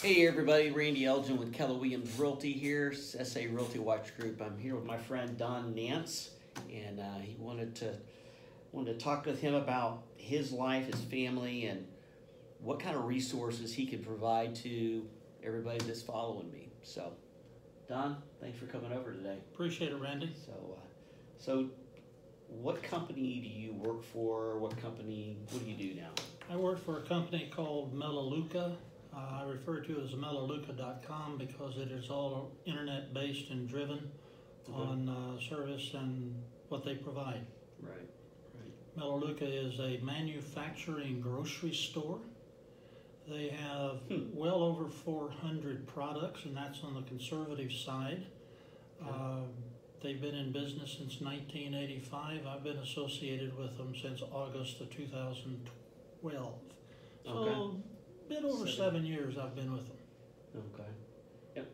Hey everybody, Randy Elgin with Keller Williams Realty here, SA Realty Watch Group. I'm here with my friend Don Nance, and uh, he wanted to wanted to talk with him about his life, his family, and what kind of resources he could provide to everybody that's following me. So, Don, thanks for coming over today. Appreciate it, Randy. So, uh, so what company do you work for? What company? What do you do now? I work for a company called Melaleuca. Uh, I refer to it as melaleuca.com because it is all internet based and driven Okay. on uh, service and what they provide. Right. Melaleuca is a manufacturing grocery store. They have Hmm. well over 400 products, and that's on the conservative side. Okay. Uh, they've been in business since 1985. I've been associated with them since August of 2012. So, Okay. Bit over Seven. seven years I've been with them. Okay. And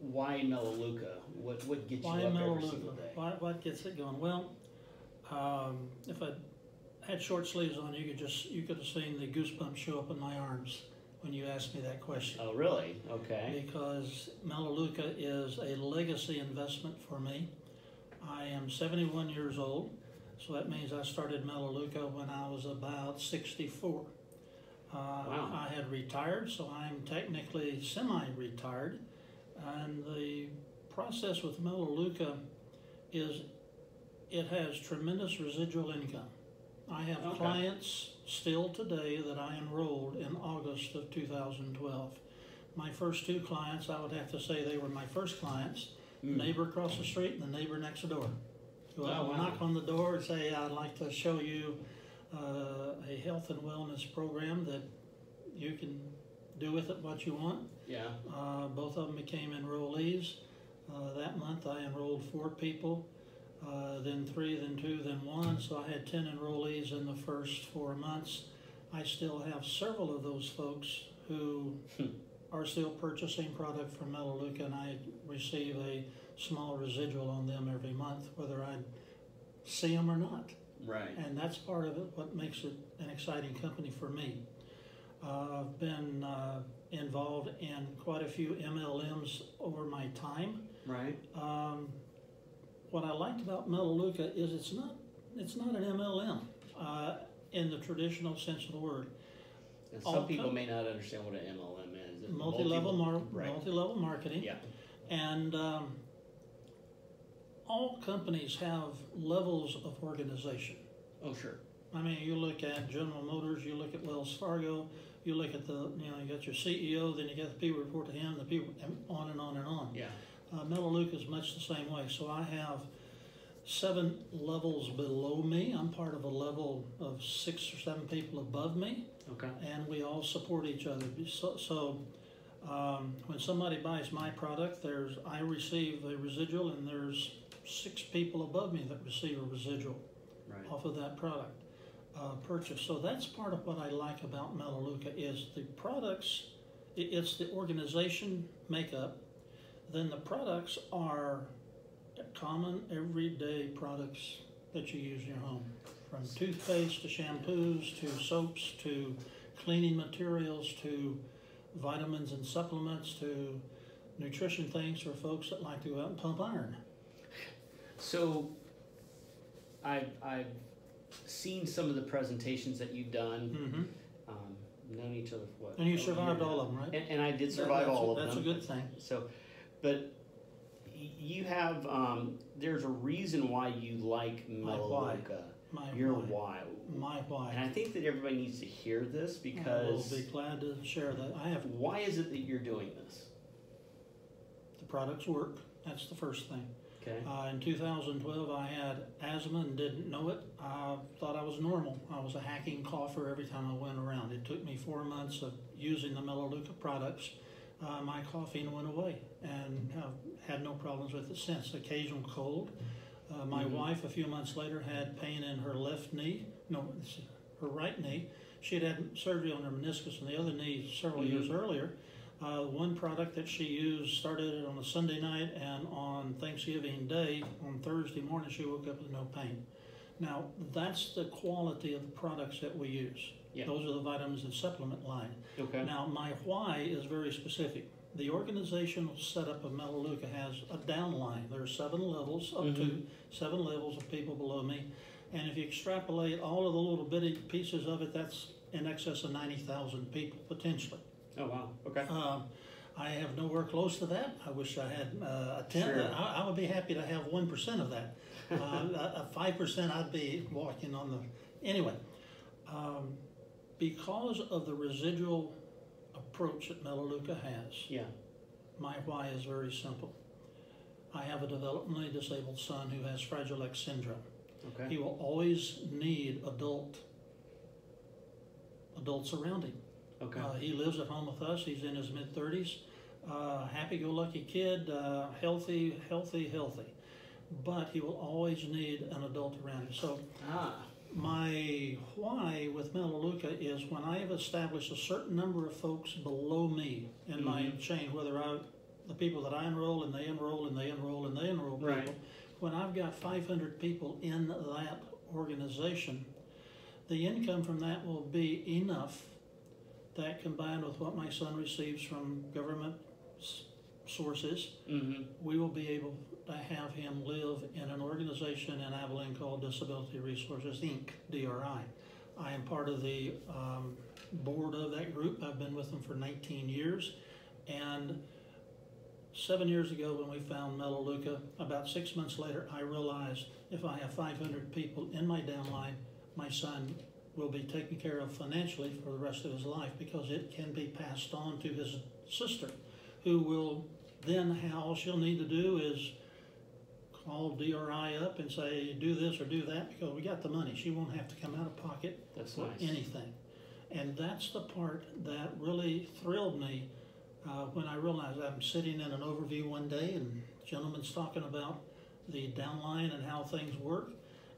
why Melaleuca? What what gets Why you up every single day? Why, what gets it going? Well, um, if I had short sleeves on, you could just you could have seen the goosebumps show up in my arms when you asked me that question. Oh, really? Okay. Because Melaleuca is a legacy investment for me. I am 71 years old, so that means I started Melaleuca when I was about 64. Uh, Wow. I had retired, so I'm technically semi-retired, and the process with Melaleuca is it has tremendous residual income. I have Okay. clients still today that I enrolled in August of 2012. My first two clients, I would have to say they were my first clients. Mm. Neighbor across the street and the neighbor next door. Who I Oh, will wow. knock on the door and say, I'd like to show you uh, a health and wellness program that you can do with it what you want. Yeah. Uh, both of them became enrollees. Uh, that month I enrolled four people, uh, then three, then two, then one. So I had 10 enrollees in the first four months. I still have several of those folks who Hmm. are still purchasing product from Melaleuca, and I receive a small residual on them every month, whether I see them or not Right. and that's part of it, what makes it an exciting company for me. Uh, I've been uh, involved in quite a few MLMs over my time. Right. Um, what I liked about Melaleuca is it's not it's not an MLM uh, in the traditional sense of the word. And All some people com- may not understand what an MLM is. It's Multi-level mar- Right. multi-level marketing. Yeah. And um, all companies have levels of organization. Oh, sure. I mean, you look at General Motors, you look at Wells Fargo, you look at the, you know, you got your CEO, then you got the people report to him, the people, and on and on and on. Yeah. Uh, Melaleuca is much the same way. So I have seven levels below me. I'm part of a level of six or seven people above me, Okay. and we all support each other. So, so um, when somebody buys my product, there's I receive a residual, and there's six people above me that receive a residual Right. off of that product uh, purchase. So that's part of what I like about Melaleuca is the products. It's the organization makeup. Then the products are common everyday products that you use in your home, from toothpaste to shampoos to soaps to cleaning materials to vitamins and supplements to nutrition things for folks that like to go out and pump iron. So, I've I've seen some of the presentations that you've done. Mm-hmm. Um, known each other for what? And you survived all of them, right? And, and I did survive all of That's them. That's a good thing. So, but you have um, there's a reason why you like My why. Melaleuca. My Your why. why. My And. I think that everybody needs to hear this because I will be glad to share that. I have why is it that you're doing this? the products work. That's the first thing. Okay. Uh, in 2012, I had asthma and didn't know it. I thought I was normal. I was a hacking cougher every time I went around. It took me four months of using the Melaleuca products. Uh, my coughing went away and have had no problems with it since. Occasional cold. Uh, my Mhm. wife, a few months later, had pain in her left knee. No, her right knee. She had had surgery on her meniscus in the other knee several years earlier. Uh, one product that she used started it on a Sunday night, and on Thanksgiving Day, on Thursday morning, she woke up with no pain. Now, that's the quality of the products that we use. Yeah. Those are the vitamins and supplement line. Okay. Now, my why is very specific. The organizational setup of Melaleuca has a downline. There are seven levels, up to Mhm. seven levels of people below me. And if you extrapolate all of the little bitty pieces of it, that's in excess of 90,000 people potentially. Oh wow. Okay. Um, I have nowhere close to that. I wish I had uh, a tenth. Sure. I, I would be happy to have one percent of that. Uh, a five percent, I'd be walking on the. Anyway, um, because of the residual approach that Melaleuca has, Yeah. my why is very simple. I have a developmentally disabled son who has Fragile X syndrome. Okay. He will always need adult adults around him. Okay. Uh, he lives at home with us. He's in his mid thirties. Uh, happy-go-lucky kid, uh, healthy, healthy, healthy. But he will always need an adult around him. So ah. My why with Melaleuca is when I have established a certain number of folks below me in my Mhm. chain, whether I, the people that I enroll and they enroll and they enroll and they enroll people, Right. when I've got 500 people in that organization, the income from that will be enough that combined with what my son receives from government sources, Mm-hmm. we will be able to have him live in an organization in Abilene called Disability Resources Inc., DRI. I am part of the um, board of that group. I've been with them for 19 years. And seven years ago, when we found Melaleuca, about six months later, I realized if I have 500 people in my downline, my son will be taken care of financially for the rest of his life because it can be passed on to his sister, who will then how all she'll need to do is call DRI up and say, do this or do that because we got the money. She won't have to come out of pocket That's for nice. anything. And that's the part that really thrilled me uh, when I realized I'm sitting in an overview one day and the gentleman's talking about the downline and how things work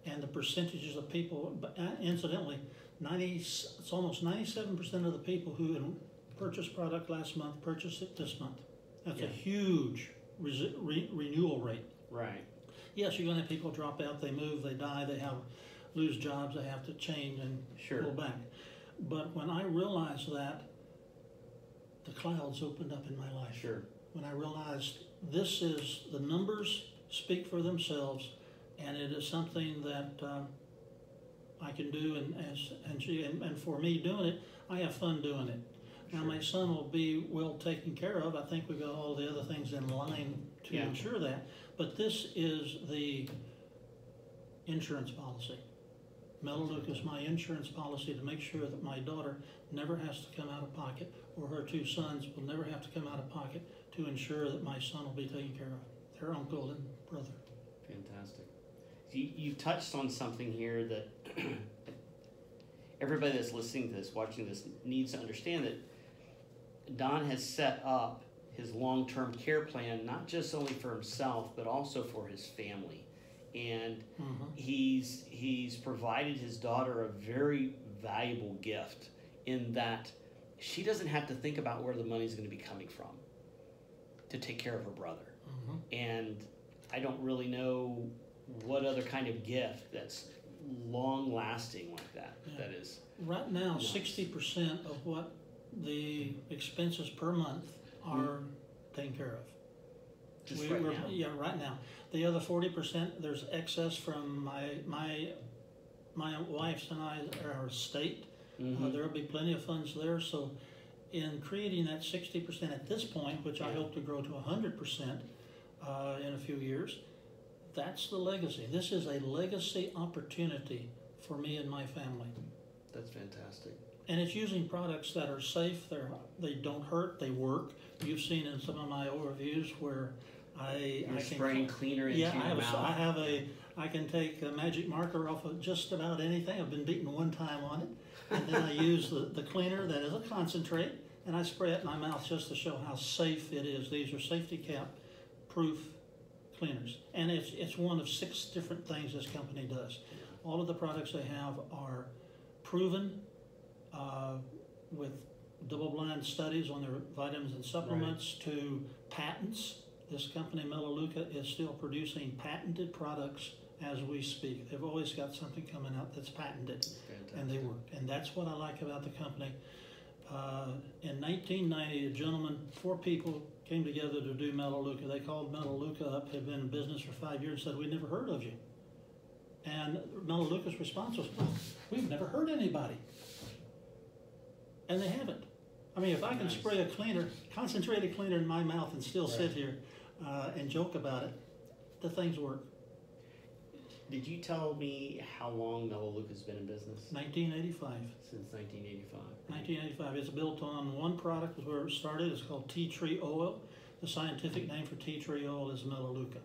and the percentages of people. But uh, incidentally, 90, it's almost 97% of the people who purchased product last month purchased it this month. That's a Yeah. huge resi- re- renewal rate. Right. Yes, you're going to have people drop out, they move, they die, they have lose jobs, they have to change and Sure. pull back. But when I realized that, the clouds opened up in my life. Sure. When I realized this is the numbers speak for themselves, and it is something that um, I can do, and as and she and, and for me doing it, I have fun doing it. Now Sure. my son will be well taken care of. I think we've got all the other things in line to Yeah. ensure that. But this is the insurance policy. Melaleuca is my insurance policy to make sure that my daughter never has to come out of pocket, or her two sons will never have to come out of pocket to ensure that my son will be taken care of, their uncle and brother. Fantastic. You, you touched on something here that everybody that's listening to this, watching this, needs to understand that Don has set up his long term care plan, not just only for himself, but also for his family. And Mhm. he's he's provided his daughter a very valuable gift in that she doesn't have to think about where the money's going to be coming from to take care of her brother Mhm. and I don't really know what other kind of gift that's long lasting like that. Yeah. That is. Right now, sixty percent of what the expenses per month are taken care of. Just We- right now. Yeah, right now. The other forty percent, there's excess from my, my, my wife's and I, our estate. Uh, Mhm. there'll be plenty of funds there, so in creating that sixty percent at this point, which I hope to grow to hundred percent, uh, in a few years, that's the legacy. This is a legacy opportunity for me and my family. That's fantastic. And it's using products that are safe, they're, they don't hurt, they work. You've seen in some of my overviews where I, You're I can. spraying cleaner into Yeah, I have, a, mouth. I have a, I can take a magic marker off of just about anything. I've been beaten one time on it. And then I use the, the cleaner that is a concentrate and I spray it in my mouth just to show how safe it is. These are safety cap proof cleaners. And it's, it's one of six different things this company does. All of the products they have are proven uh, with double-blind studies on their vitamins and supplements to patents. This company, Melaleuca, is still producing patented products as we speak. They've always got something coming out that's patented, Fantastic. and they work. And that's what I like about the company. Uh, in 1990, a gentleman, four people came together to do Melaleuca. They called Melaleuca up, had been in business for five years, said, We'd never heard of you. And Melaleuca's response was, well, We've never heard anybody. And they haven't. I mean, if I can Nice. spray a cleaner, concentrated cleaner in my mouth and still sit here uh, and joke about it, the things work. Did you tell me how long Melaleuca's been in business? 1985. Since 1985. 1985. It's built on one product is where it started. It's called tea tree oil. The scientific name for tea tree oil is Melaleuca.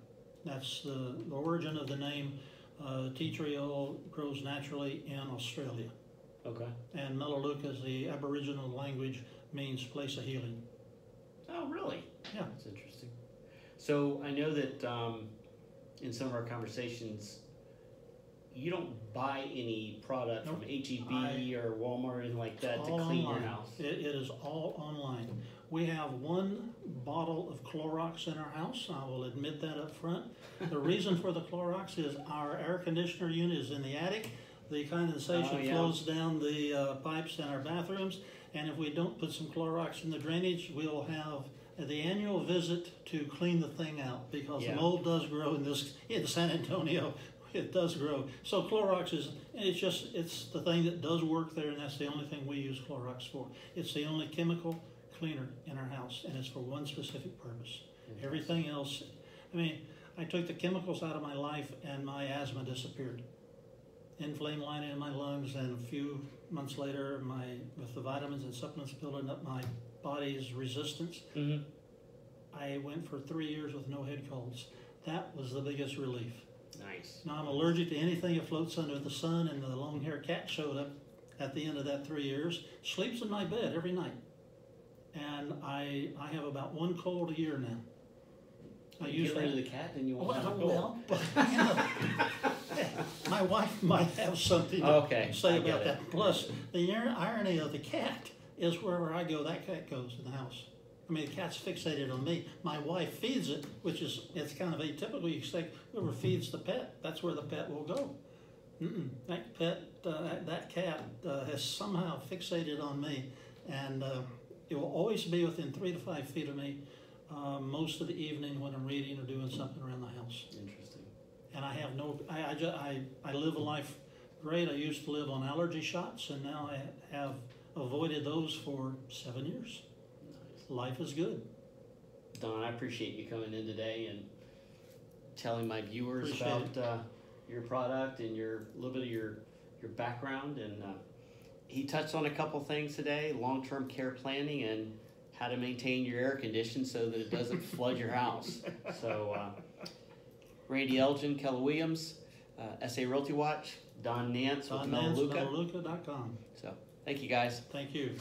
That's the, the origin of the name. Uh, tea tree oil grows naturally in Australia. Okay. And Melaleuca is the Aboriginal language, means place of healing. Oh, really? Yeah. That's interesting. So I know that um, in some of our conversations, you don't buy any product Nope. from HEB I- or Walmart or anything like that to clean online. your house. It, it is all online. We have one bottle of Clorox in our house. I will admit that up front. The reason for the Clorox is our air conditioner unit is in the attic. The condensation Oh, yeah. flows down the uh, pipes in our bathrooms, and if we don't put some Clorox in the drainage, we'll have the annual visit to clean the thing out because Yeah. mold does grow in this in San Antonio. It does grow. So Clorox is it's just it's the thing that does work there, and that's the only thing we use Clorox for. It's the only chemical cleaner in our house, and it's for one specific purpose. Everything else, I mean, I took the chemicals out of my life, and my asthma disappeared. Inflamed lining in my lungs, and a few months later, my with the vitamins and supplements building up my body's resistance, Mm-hmm. I went for three years with no head colds. That was the biggest relief. Nice. Now I'm allergic to anything that floats under the sun, and the long haired cat showed up at the end of that three years. Sleeps in my bed every night, and I I have about one cold a year now. I you get rid of the cat, then you won't well, have a cold. well, but, you know, my wife might have something to Okay, say get about it. that. Plus, the ir- irony of the cat is wherever I go, that cat goes in the house. I mean, the cat's fixated on me. My wife feeds it, which is it's kind of atypical. You say whoever feeds the pet, that's where the pet will go. Mm-mm. That pet, uh, that, that cat uh, has somehow fixated on me, and uh, it will always be within three to five feet of me uh, most of the evening when I'm reading or doing something around the house Interesting. And I have no, I, I, ju- I, I live a life great. I used to live on allergy shots, and now I have avoided those for seven years. Nice. Life is good. Don, I appreciate you coming in today and telling my viewers Appreciate about uh, your product and your a little bit of your your background. And uh, he touched on a couple things today: long-term care planning and how to maintain your air condition so that it doesn't flood your house. So, uh, Randy Elgin, Keller Williams, uh, SA Realty Watch, Don Nance with Don Melaleuca. Melaleuca.com. So, thank you guys. Thank you.